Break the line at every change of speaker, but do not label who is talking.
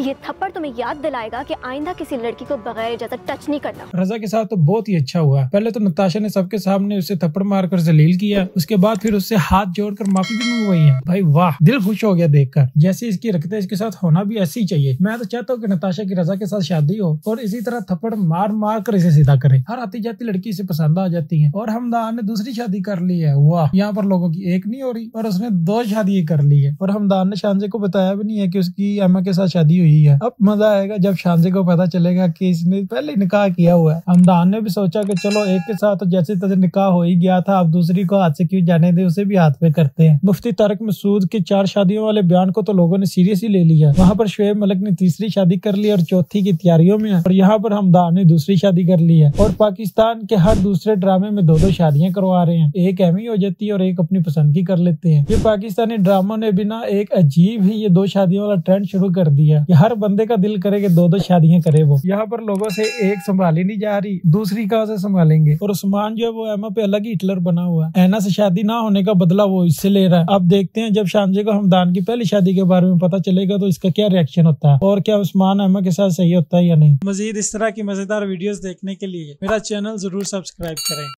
ये थप्पड़ तुम्हें याद दिलाएगा कि आइंदा किसी लड़की को बगैर इजाज़त टच नहीं करना
रजा के साथ तो बहुत ही अच्छा हुआ पहले तो नताशा ने सबके सामने उसे थप्पड़ मारकर जलील किया। उसके बाद फिर उससे हाथ जोड़कर माफ़ी भी मंगवाई है। भाई वाह, दिल खुश हो गया देखकर। जैसे इसकी रखते इसके साथ होना भी ऐसी चाहिए। मैं तो चाहता हूँ की नताशा की रजा के साथ शादी हो और इसी तरह थप्पड़ मार मार कर इसे सीधा करे। हर आती जाती लड़की इसे पसंद आ जाती है। और हमदान ने दूसरी शादी कर ली है। वाह, यहाँ पर लोगों की एक नहीं हो रही और उसने दो शादी कर ली है। और हमदान ने शानजे को बताया भी नहीं है कि उसकी एमा के साथ शादी हुई है। अब मज़ा आएगा जब शानजे को पता चलेगा कि इसने पहले निकाह किया हुआ है। हमदान ने भी सोचा कि चलो एक के साथ तो जैसे तैसे निकाह हो ही गया था, अब दूसरी को हाथ से क्यों जाने दे, उसे भी हाथ पे करते हैं। मुफ्ती तारक मसूद के चार शादियों वाले बयान को तो लोगों ने सीरियस ही ले लिया। वहाँ पर शुएब मलिक ने तीसरी शादी कर ली और चौथी की तैयारियों में और यहाँ पर हमदान ने दूसरी शादी कर ली है। और पाकिस्तान के हर दूसरे ड्रामे में दो दो शादियाँ करवा रहे हैं। एक एमी हो जाती है और एक अपनी पसंद की कर लेते हैं। ये पाकिस्तानी ड्रामों ने बिना एक अजीब ही ये दो शादियों वाला ट्रेंड शुरू कर दिया हर बंदे का दिल करे कि दो दो शादियाँ करे वो। यहाँ पर लोगों से एक संभाली नहीं जा रही, दूसरी कहा से संभालेंगे? और उस्मान जो है वो एमा पे अलग ही हिटलर बना हुआ है। ऐना से शादी ना होने का बदला वो इससे ले रहा है। अब देखते हैं जब शानजे को हमदान की पहली शादी के बारे में पता चलेगा तो इसका क्या रिएक्शन होता है। और क्या उस्मान एमा के साथ सही होता है या नहीं? मजीद इस तरह की मज़ेदार वीडियोस देखने के लिए मेरा चैनल ज़रूर सब्सक्राइब करें।